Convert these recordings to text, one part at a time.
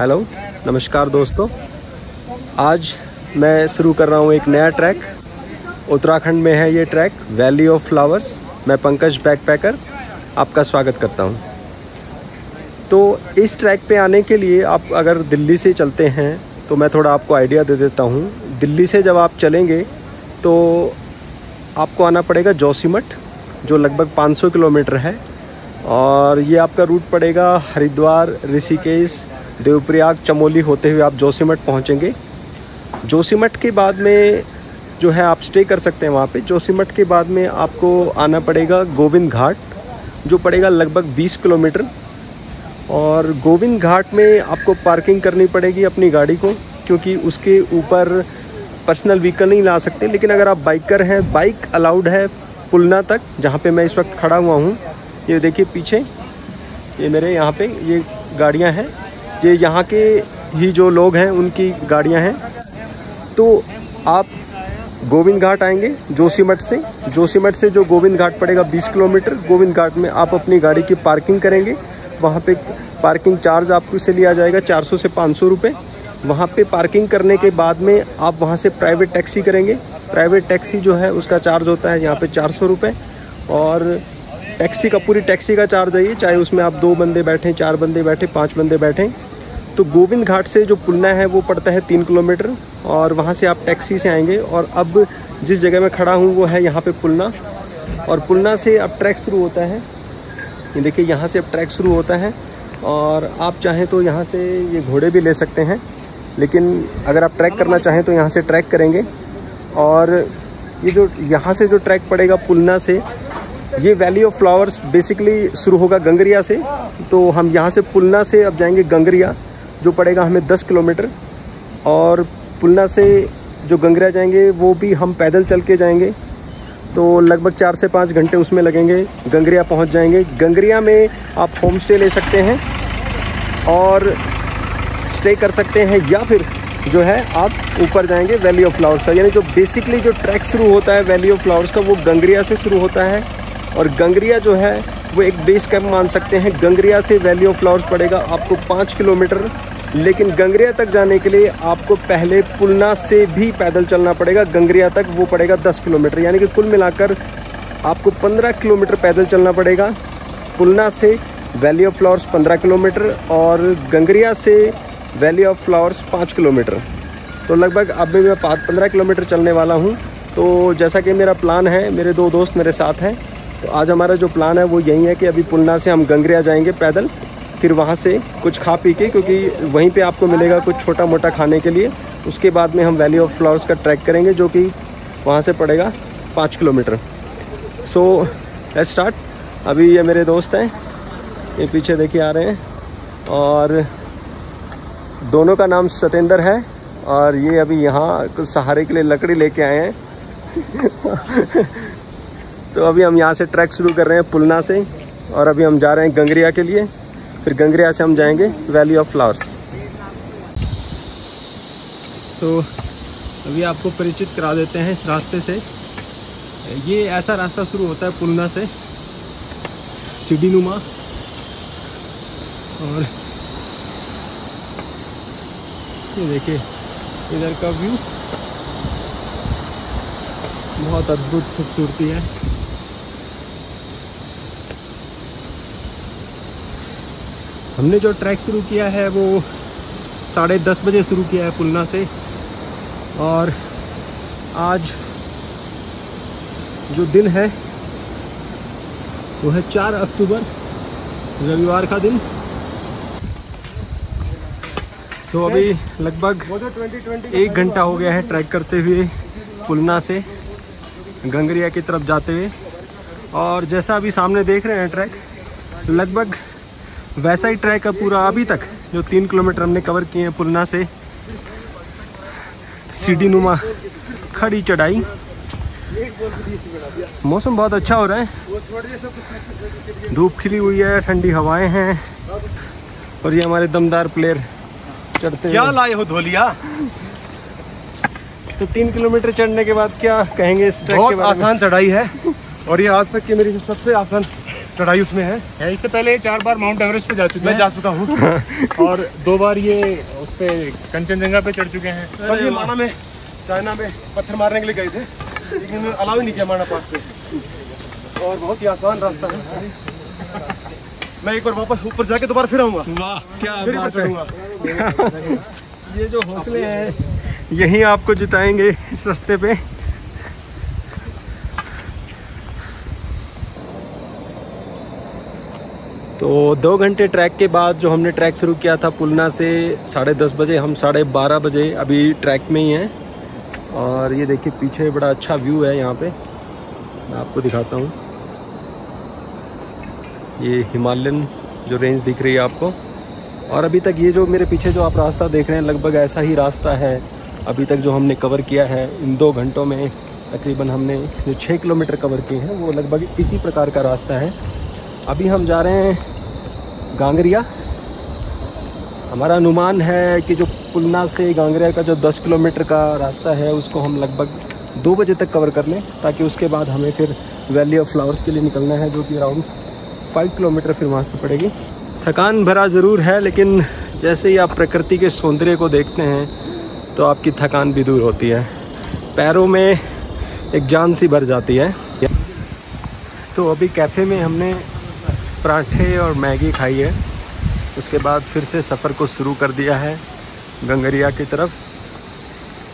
Hello नमस्कार दोस्तों। आज मैं शुरू कर रहा हूँ एक नया ट्रैक उत्तराखंड में है ये ट्रैक वैली ऑफ़ फ्लावर्स मैं पंकज बैकपैकर आपका स्वागत करता हूँ। तो इस ट्रैक पे आने के लिए आप अगर दिल्ली से चलते हैं तो मैं थोड़ा आपको आइडिया दे देता हूँ। दिल्ली से जब आप चलेंगे तो आपको आना पड़ेगा जोशीमठ, जो लगभग 500 किलोमीटर है। और ये आपका रूट पड़ेगा हरिद्वार, ऋषिकेश, देवप्रयाग, चमोली होते हुए आप जोशीमठ पहुँचेंगे। जोशीमठ के बाद में जो है आप स्टे कर सकते हैं वहाँ पे। जोशीमठ के बाद में आपको आना पड़ेगा गोविंद घाट, जो पड़ेगा लगभग 20 किलोमीटर। और गोविंद घाट में आपको पार्किंग करनी पड़ेगी अपनी गाड़ी को, क्योंकि उसके ऊपर पर्सनल व्हीकल नहीं ला सकते। लेकिन अगर आप बाइकर हैं बाइक अलाउड है पुलना तक, जहाँ पे मैं इस वक्त खड़ा हुआ हूँ ये देखिए पीछे, ये मेरे यहाँ पे ये गाड़ियाँ हैं। ये यहाँ के ही जो लोग हैं, उनकी गाड़ियाँ हैं। तो आप गोविंद घाट आएँगे जोशीमठ से। जोशीमठ से जो गोविंद घाट पड़ेगा 20 किलोमीटर, गोविंद घाट में आप अपनी गाड़ी की पार्किंग करेंगे। वहाँ पे पार्किंग चार्ज आपको से लिया जाएगा 400 से 500 रुपए वहाँ पे पार्किंग करने के बाद में आप वहाँ से प्राइवेट टैक्सी करेंगे। प्राइवेट टैक्सी जो है, उसका चार्ज होता है यहाँ पे चार सौ और टैक्सी का, पूरी टैक्सी का चार्ज ये। चाहे उसमें आप दो बंदे बैठें, चार बंदे बैठें, पाँच बंदे बैठें। तो गोविंद घाट से जो पुलना है, वो पड़ता है तीन किलोमीटर और वहाँ से आप टैक्सी से आएँगे और अब जिस जगह मैं खड़ा हूँ, वो है यहाँ पे पुलना। और पुलना से अब ट्रैक शुरू होता है। ये देखिए, यहाँ से अब ट्रैक शुरू होता है और आप चाहें तो यहाँ से ये घोड़े भी ले सकते हैं। लेकिन अगर आप ट्रैक करना चाहें तो यहाँ से ट्रैक करेंगे। और ये जो, यहाँ से जो ट्रैक पड़ेगा पुलना से ये वैली ऑफ़ फ्लावर्स बेसिकली शुरू होगा गंगरिया से। तो हम यहाँ से पुलना से अब जाएँगे गंगरिया, जो पड़ेगा हमें 10 किलोमीटर। और पुलना से जो गंगरिया जाएँगे, वो भी हम पैदल चल के जाएँगे। तो लगभग चार से पाँच घंटे उसमें लगेंगे, गंगरिया पहुँच जाएँगे। गंगरिया में आप होम स्टे ले सकते हैं और स्टे कर सकते हैं, या फिर जो है आप ऊपर जाएँगे वैली ऑफ़ फ्लावर्स का। यानी जो बेसिकली जो ट्रैक शुरू होता है वैली ऑफ़ फ्लावर्स का, वो गंगरिया से शुरू होता है। और गंगरिया जो है, वो एक बेस कैंप मान सकते हैं। गंगरिया से वैली ऑफ़ फ्लावर्स पड़ेगा आपको पाँच किलोमीटर। लेकिन गंगरिया तक जाने के लिए आपको पहले पुलना से भी पैदल चलना पड़ेगा। गंगरिया तक वो पड़ेगा दस किलोमीटर। यानी कि कुल मिलाकर आपको पंद्रह किलोमीटर पैदल चलना पड़ेगा। पुलना से वैली ऑफ़ फ्लावर्स पंद्रह किलोमीटर और गंगरिया से वैली ऑफ़ फ्लावर्स पाँच किलोमीटर। तो लगभग अब मैं पाँच पंद्रह किलोमीटर चलने वाला हूँ। तो जैसा कि मेरा प्लान है, मेरे दो दोस्त मेरे साथ हैं। तो आज हमारा जो प्लान है वो यही है कि अभी पुलना से हम गंगरिया जाएँगे पैदल, फिर वहाँ से कुछ खा पी के, क्योंकि वहीं पे आपको मिलेगा कुछ छोटा मोटा खाने के लिए। उसके बाद में हम वैली ऑफ़ फ्लावर्स का ट्रैक करेंगे, जो कि वहाँ से पड़ेगा पाँच किलोमीटर। सो लेट्स स्टार्ट अभी ये मेरे दोस्त हैं, ये पीछे देखिए आ रहे हैं। और दोनों का नाम सतेंद्र है, और ये अभी यहाँ कुछ सहारे के लिए लकड़ी लेके आए हैं। तो अभी हम यहाँ से ट्रैक शुरू कर रहे हैं पुलना से और अभी हम जा रहे हैं गंगरिया के लिए। फिर गंगरिया से हम जाएँगे वैली ऑफ़ फ्लावर्स तो अभी आपको परिचित करा देते हैं इस रास्ते से। ये ऐसा रास्ता शुरू होता है पुलना से सीडी नुमा और ये देखिए, इधर का व्यू बहुत अद्भुत खूबसूरती है। हमने जो ट्रैक शुरू किया है वो साढ़े दस बजे शुरू किया है पुलना से। और आज जो दिन है, वो है चार अक्टूबर, रविवार का दिन। तो अभी लगभग एक घंटा हो गया है ट्रैक करते हुए पुलना से, गंगरिया की तरफ़ जाते हुए। और जैसा अभी सामने देख रहे हैं ट्रैक, लगभग वैसा ही ट्रैक है पूरा अभी तक जो तीन किलोमीटर हमने कवर किए हैं पुलना से। सीढ़ी नुमा खड़ी चढ़ाई। मौसम बहुत अच्छा हो रहा है। धूप खिली हुई है ठंडी हवाएँ हैं। और ये हमारे दमदार प्लेयर चढ़ते क्या लाए हो धोलिया? तो तीन किलोमीटर चढ़ने के बाद क्या कहेंगे इस ट्रैक के बहुत बारे आसान चढ़ाई है। और ये आज तक की मेरी सबसे आसान चढ़ाई उसमें है? है इससे पहले चार बार माउंट एवरेस्ट पे जा चुके मैं जा चुका हूँ। और दो बार ये उस पे कंचनजंगा पे चढ़ चुके हैं। कल ये माना में चाइना में पत्थर मारने के लिए गए थे लेकिन अलाउ ही नहीं किया माना पास पे। और बहुत ही आसान रास्ता है। मैं एक बार वापस ऊपर जाके दोबारा फिर आऊँगा। वाह क्या फिर बात है। चढ़ूँगा। ये जो हौसले हैं। यही आपको जिताएँगे इस रास्ते पे। तो दो घंटे ट्रैक के बाद जो हमने ट्रैक शुरू किया था पुलना से साढ़े दस बजे, हम साढ़े बारह बजे अभी ट्रैक में ही हैं। और ये देखिए, पीछे बड़ा अच्छा व्यू है यहाँ पे। मैं आपको दिखाता हूँ। ये हिमालयन जो रेंज दिख रही है आपको। और अभी तक ये जो मेरे पीछे जो आप रास्ता देख रहे हैं, लगभग ऐसा ही रास्ता है। अभी तक जो हमने कवर किया है, इन दो घंटों में तकरीबन हमने जो छः किलोमीटर कवर किए हैं, वो लगभग इसी प्रकार का रास्ता है। अभी हम जा रहे हैं गांगरिया। हमारा अनुमान है कि जो पुलना से गांगरिया का जो 10 किलोमीटर का रास्ता है, उसको हम लगभग दो बजे तक कवर कर लें, ताकि उसके बाद हमें फिर वैली ऑफ़ फ्लावर्स के लिए निकलना है, जो कि अराउंड फाइव किलोमीटर फिर वहाँ से पड़ेगी। थकान भरा ज़रूर है, लेकिन जैसे ही आप प्रकृति के सौंदर्य को देखते हैं तो आपकी थकान भी दूर होती है। पैरों में एक जान सी भर जाती है। तो अभी कैफ़े में हमने पराठे और मैगी खाई है। उसके बाद फिर से सफ़र को शुरू कर दिया है गंगरिया की तरफ़।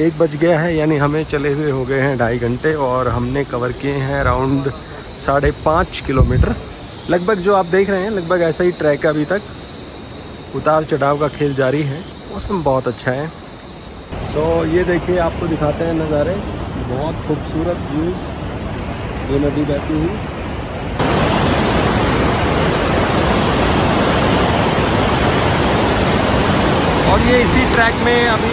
एक बज गया है यानी हमें चले हुए हो गए हैं ढाई घंटे और हमने कवर किए हैं अराउंड साढ़े पाँच किलोमीटर। लगभग जो आप देख रहे हैं लगभग ऐसा ही ट्रैक है अभी तक। उतार चढ़ाव का खेल जारी है। मौसम बहुत अच्छा है। सो so, ये देखिए आपको दिखाते हैं नज़ारे। बहुत खूबसूरत व्यूज़ ये नदी बहती हुई ये इसी ट्रैक में अभी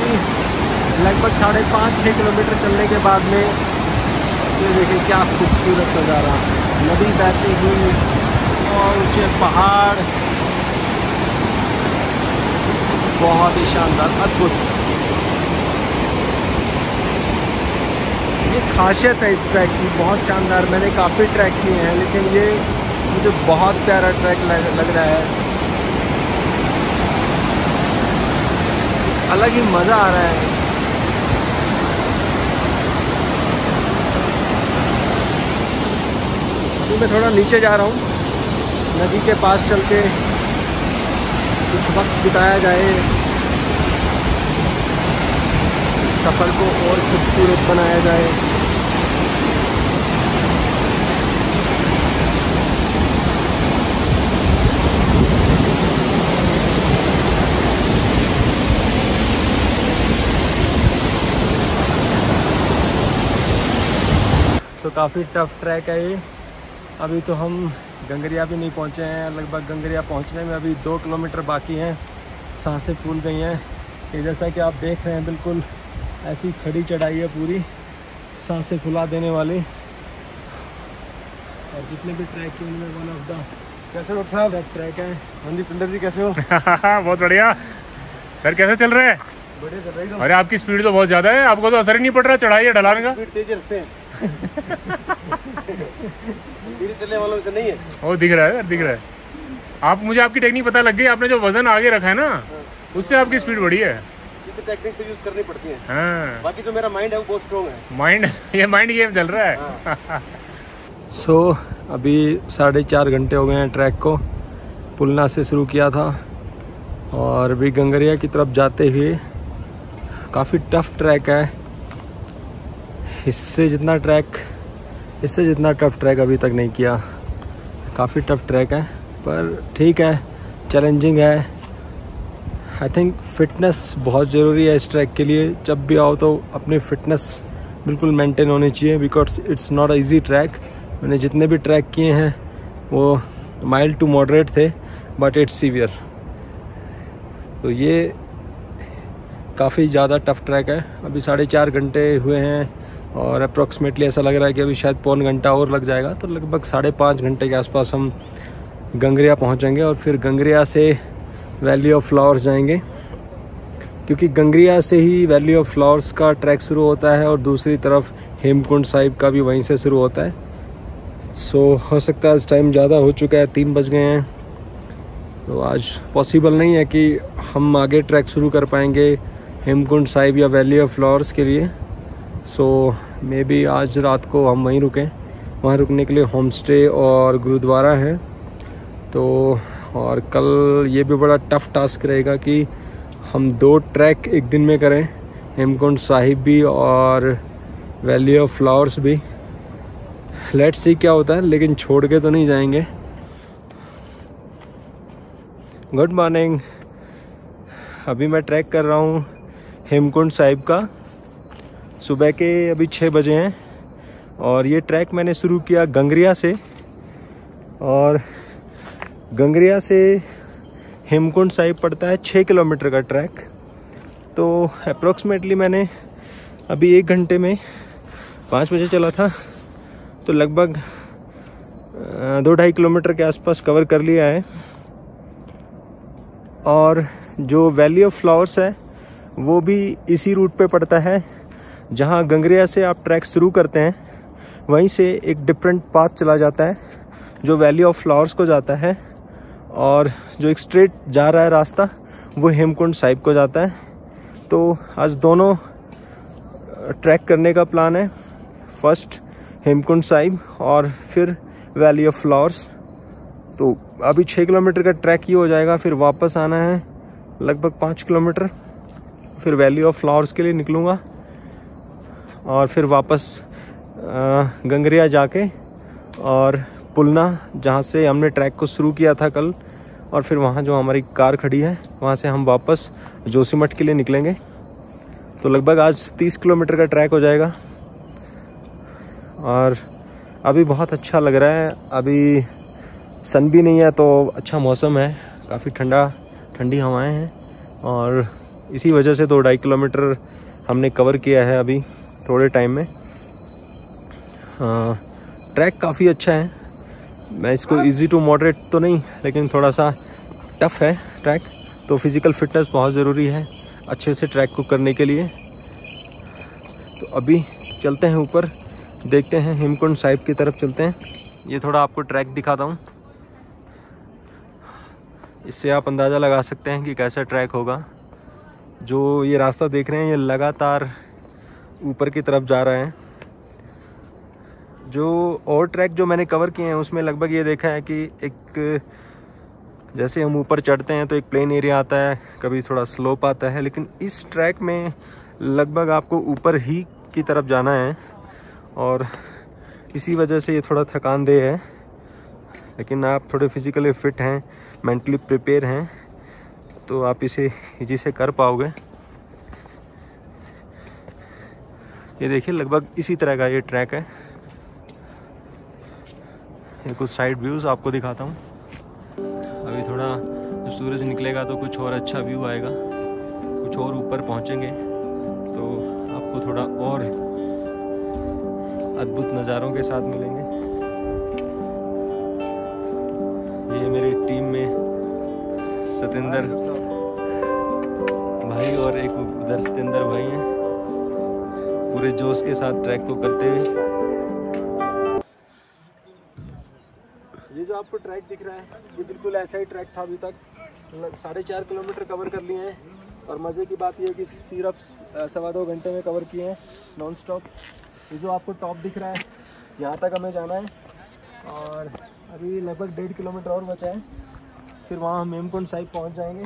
लगभग साढ़े पाँच छः किलोमीटर चलने के बाद में ये देखिए क्या खूबसूरत नज़ारा। नदी बहती हुई और ऊँचे पहाड़। बहुत ही शानदार अद्भुत। ये खासियत है इस ट्रैक की बहुत शानदार। मैंने काफ़ी ट्रैक किए हैं लेकिन ये मुझे बहुत प्यारा ट्रैक लग, लग रहा है। अलग ही मज़ा आ रहा है। अभी मैं थोड़ा नीचे जा रहा हूँ। नदी के पास चल के कुछ वक्त बिताया जाए। सफ़र को और खूबसूरत बनाया जाए। काफ़ी टफ ट्रैक है ये। अभी तो हम गंगरिया भी नहीं पहुँचे हैं लगभग गंगरिया पहुँचने में अभी दो किलोमीटर बाकी हैं। साँसें फूल गई हैं। ये जैसा कि आप देख रहे हैं बिल्कुल ऐसी खड़ी चढ़ाई है पूरी साँसें फुला देने वाली। और जितने भी ट्रैक हैं उनमें वन ऑफ़ द कैसे डॉक्टर साहब? ट्रैक है। हाँ जी पिंडर जी कैसे हो? बहुत बढ़िया। सर कैसे चल रहे हैं? बढ़िया चल रही अरे आपकी स्पीड तो बहुत ज़्यादा है। आपको तो असर ही नहीं पड़ रहा चढ़ाई है ढलान का? स्पीड तेज रखते हैं। स्पीड चलने वालों से नहीं है। वो दिख रहा है दिख रहा है। आप मुझे आपकी टेक्निक पता लग गई आपने जो वज़न आगे रखा है ना उससे आपकी स्पीड बढ़ी है। तो टेक्निक तो यूज़ करनी पड़ती है। हाँ। बाकी जो मेरा माइंड है वो बहुत स्ट्रॉन्ग है। माइंड ये माइंड गेम चल रहा है। सो so, अभी साढ़े चार घंटे हो गए हैं ट्रैक को। पुलना से शुरू किया था। और अभी गंगरिया की तरफ़ जाते हुए काफ़ी टफ ट्रैक है। इससे जितना ट्रैक इससे जितना टफ ट्रैक अभी तक नहीं किया। काफ़ी टफ ट्रैक है, पर ठीक है चैलेंजिंग है। आई थिंक फिटनेस बहुत ज़रूरी है इस ट्रैक के लिए। जब भी आओ तो अपनी फिटनेस बिल्कुल मेंटेन होनी चाहिए because it's not easy trek मैंने जितने भी ट्रैक किए हैं, वो माइल्ड टू मॉडरेट थे बट इट्स सीवियर तो ये काफ़ी ज़्यादा टफ ट्रैक है। अभी साढ़े चार घंटे हुए हैं और अप्रॉक्सीमेटली ऐसा लग रहा है कि अभी शायद पौन घंटा और लग जाएगा तो लगभग साढ़े पाँच घंटे के आसपास हम गंगरिया पहुँचेंगे और फिर गंगरिया से वैली ऑफ़ फ्लावर्स जाएँगे। क्योंकि गंगरिया से ही वैली ऑफ़ फ्लावर्स का ट्रैक शुरू होता है और दूसरी तरफ़ हेमकुंड साहिब का भी वहीं से शुरू होता है। सो हो सकता है आज टाइम ज़्यादा हो चुका है, तीन बज गए हैं। तो आज पॉसिबल नहीं है कि हम आगे ट्रैक शुरू कर पाएँगे हेमकुंड साहिब या वैली ऑफ़ फ्लावर्स के लिए। सो मे बी आज रात को हम वहीं रुकें। वहाँ रुकने के लिए होम स्टे और गुरुद्वारा है। तो और कल ये भी बड़ा टफ टास्क रहेगा कि हम दो ट्रैक एक दिन में करें। हेमकुंड साहिब भी और वैली ऑफ़ फ्लावर्स भी। लेट्स सी क्या होता है, लेकिन छोड़ के तो नहीं जाएँगे। गुड मॉर्निंग अभी मैं ट्रैक कर रहा हूँ हेमकुंड साहिब का। सुबह के अभी छः बजे हैं और ये ट्रैक मैंने शुरू किया गंगरिया से और गंगरिया से हेमकुंड साहिब पड़ता है छः किलोमीटर का ट्रैक। तो अप्रोक्सीमेटली मैंने अभी एक घंटे में पाँच बजे चला था तो लगभग दो ढाई किलोमीटर के आसपास कवर कर लिया है। और जो वैली ऑफ़ फ्लावर्स है, वो भी इसी रूट पे पड़ता है। जहाँ गंगरिया से आप ट्रैक शुरू करते हैं, वहीं से एक डिफरेंट पाथ चला जाता है, जो वैली ऑफ़ फ्लावर्स को जाता है, और जो एक स्ट्रेट जा रहा है रास्ता, वो हेमकुंड साहिब को जाता है। तो आज दोनों ट्रैक करने का प्लान है। फ़र्स्ट हेमकुंड साहिब, और फिर वैली ऑफ़ फ्लावर्स तो अभी छः किलोमीटर का ट्रैक ही हो जाएगा, फिर वापस आना है, लगभग पाँच किलोमीटर। फिर वैली ऑफ़ फ्लावर्स के लिए निकलूँगा। और फिर वापस गंगरिया जाके और पुलना, जहाँ से हमने ट्रैक को शुरू किया था कल, और फिर वहाँ जो हमारी कार खड़ी है, वहाँ से हम वापस जोशीमठ के लिए निकलेंगे। तो लगभग आज 30 किलोमीटर का ट्रैक हो जाएगा। और अभी बहुत अच्छा लग रहा है। अभी सन भी नहीं है तो अच्छा मौसम है। काफ़ी ठंडा, ठंडी हवाएँ हैं। और इसी वजह से दो ढाई किलोमीटर हमने कवर किया है अभी। थोड़े टाइम में। आ, ट्रैक काफ़ी अच्छा है। मैं इसको इजी टू मॉडरेट तो नहीं लेकिन थोड़ा सा टफ है ट्रैक तो फ़िज़िकल फिटनेस बहुत ज़रूरी है अच्छे से ट्रैक को करने के लिए। तो अभी चलते हैं ऊपर देखते हैं हेमकुंड साहिब की तरफ़ चलते हैं। ये थोड़ा आपको ट्रैक दिखाता हूँ। इससे आप अंदाज़ा लगा सकते हैं कि कैसा ट्रैक होगा। जो ये रास्ता देख रहे हैं ये लगातार ऊपर की तरफ़ जा रहा है। जो और ट्रैक जो मैंने कवर किए हैं, उसमें लगभग ये देखा है कि एक, जैसे हम ऊपर चढ़ते हैं तो एक प्लेन एरिया आता है, कभी थोड़ा स्लोप आता है, लेकिन इस ट्रैक में लगभग आपको ऊपर ही की तरफ़ जाना है और इसी वजह से ये थोड़ा थकान दे है। लेकिन आप थोड़े फिज़िकली फ़िट हैं मेंटली प्रिपेयर हैं तो आप इसे इजी से कर पाओगे। ये देखिए लगभग इसी तरह का ये ट्रैक है। ये कुछ साइड व्यूज़ आपको दिखाता हूँ। अभी थोड़ा जब सूरज निकलेगा तो कुछ और अच्छा व्यू आएगा। कुछ और ऊपर पहुँचेंगे। तो आपको थोड़ा और अद्भुत नज़ारों के साथ मिलेंगे। ये मेरी टीम में सतेंद्र भाई और एक उधर सतेंद्र भाई हैं। पूरे जोश के साथ ट्रैक को करते हुए। ये जो आपको ट्रैक दिख रहा है, ये बिल्कुल ऐसा ही ट्रैक था अभी तक। साढ़े चार किलोमीटर कवर कर लिए हैं। और मज़े की बात यह है कि सिर्फ़ सवा दो घंटे में कवर किए हैं नॉन स्टॉप ये जो आपको टॉप दिख रहा है, यहाँ तक हमें जाना है। और अभी लगभग डेढ़ किलोमीटर और बचा है। फिर वहाँ हम हेमकुंड साहिब पहुँच जाएँगे।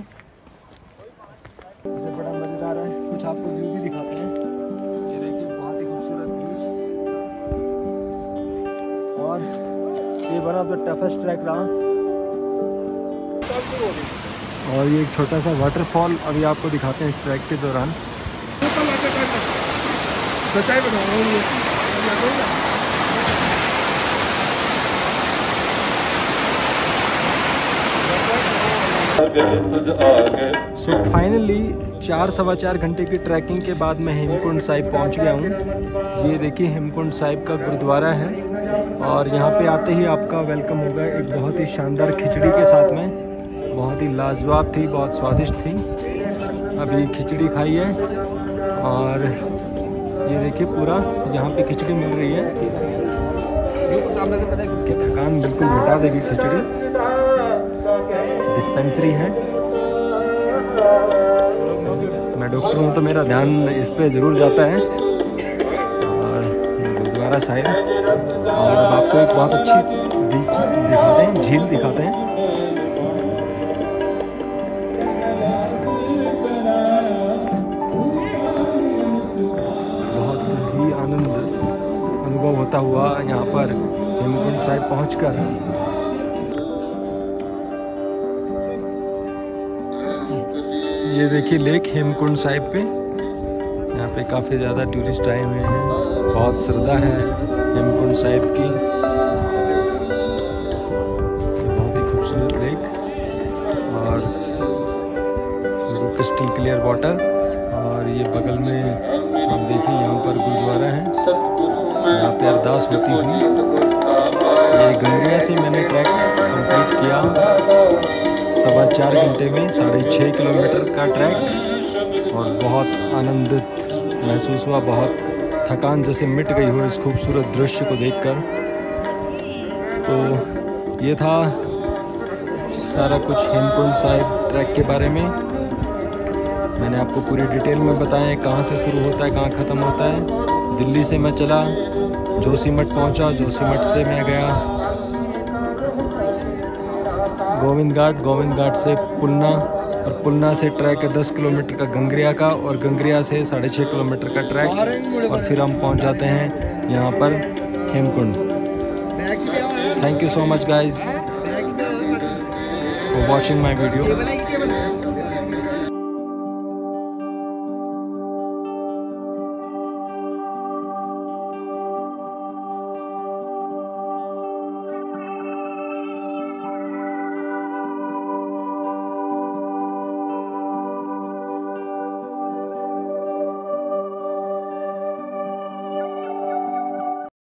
बड़ा मज़ेदार है। कुछ आपको view one of the toughest trek रहा। और ये एक छोटा सा वाटरफॉल अभी आपको दिखाते हैं इस ट्रैक के दौरान। सो so फाइनली चार सवा चार घंटे की ट्रैकिंग के बाद मैं हेमकुंड साहिब पहुँच गया हूँ। ये देखिए, हेमकुंड साहिब का गुरुद्वारा है। और यहाँ पे आते ही आपका वेलकम होगा एक बहुत ही शानदार खिचड़ी के साथ में। बहुत ही लाजवाब थी, बहुत स्वादिष्ट थी। अभी खिचड़ी खाई है और ये देखिए पूरा यहाँ पे खिचड़ी मिल रही है। कि थकान बिल्कुल मिटा देगी खिचड़ी। डिस्पेंसरी है। मैं डॉक्टर हूँ तो मेरा ध्यान इस पर ज़रूर जाता है। गुरुद्वारा साहिब और अब आपको एक बहुत अच्छी दिखाते हैं, झील दिखाते हैं। बहुत ही आनंद अनुभव होता हुआ यहाँ पर हेमकुंड साहिब पहुँचकर। ये देखिए लेक हेमकुंड साहिब पे। यहाँ पे काफ़ी ज़्यादा टूरिस्ट आए हुए हैं। बहुत श्रद्धा है हेमकुंड साहिब की। बहुत ही खूबसूरत लेक और क्रिस्टल क्लियर वाटर और ये बगल में आप देखिए यहाँ पर गुरुद्वारा है। यहाँ पे अरदास होती हुई। ये गंगरिया से मैंने ट्रैक कंप्लीट किया। सवा चार घंटे में साढ़े छः किलोमीटर का ट्रैक और बहुत आनंदित महसूस हुआ बहुत थकान जैसे मिट गई हो इस खूबसूरत दृश्य को देखकर। तो ये था सारा कुछ हेमकुंड साहिब ट्रैक के बारे में। मैंने आपको पूरी डिटेल में बताया कहाँ से शुरू होता है, कहाँ ख़त्म होता है। दिल्ली से मैं चला, जोशीमठ पहुँचा, जोशीमठ से मैं गया। गोविंद घाट गोविंद घाट से पुलना और पुलना से ट्रैक है दस किलोमीटर का गंगरिया का और गंगरिया से साढ़े छः किलोमीटर का ट्रैक। और फिर हम पहुँच जाते हैं यहाँ पर Hemkund. Thank you so much guys for watching my video